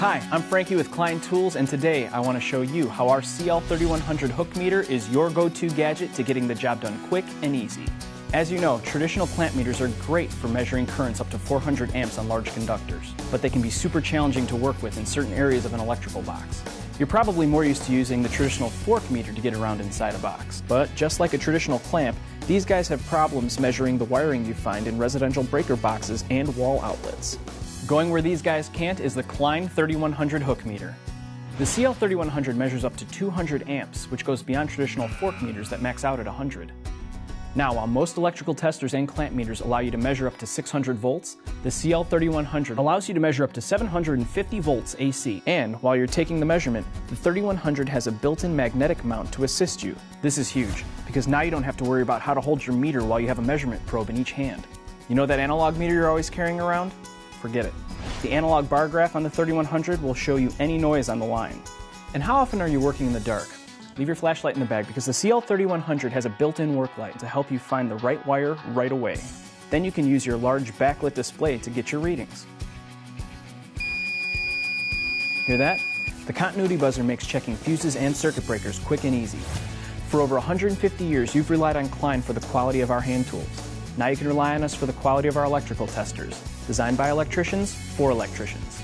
Hi, I'm Frankie with Klein Tools, and today I want to show you how our CL3100 hook meter is your go-to gadget to getting the job done quick and easy. As you know, traditional clamp meters are great for measuring currents up to 400 amps on large conductors, but they can be super challenging to work with in certain areas of an electrical box. You're probably more used to using the traditional fork meter to get around inside a box, but just like a traditional clamp, these guys have problems measuring the wiring you find in residential breaker boxes and wall outlets. Going where these guys can't is the Klein 3100 hook meter. The CL3100 measures up to 200 amps, which goes beyond traditional fork meters that max out at 100. Now, while most electrical testers and clamp meters allow you to measure up to 600 volts, the CL3100 allows you to measure up to 750 volts AC. And while you're taking the measurement, the 3100 has a built-in magnetic mount to assist you. This is huge, because now you don't have to worry about how to hold your meter while you have a measurement probe in each hand. You know that analog meter you're always carrying around? Forget it. The analog bar graph on the 3100 will show you any noise on the line. And how often are you working in the dark? Leave your flashlight in the bag because the CL3100 has a built-in work light to help you find the right wire right away. Then you can use your large backlit display to get your readings. Hear that? The continuity buzzer makes checking fuses and circuit breakers quick and easy. For over 150 years, you've relied on Klein for the quality of our hand tools. Now you can rely on us for the quality of our electrical testers, designed by electricians for electricians.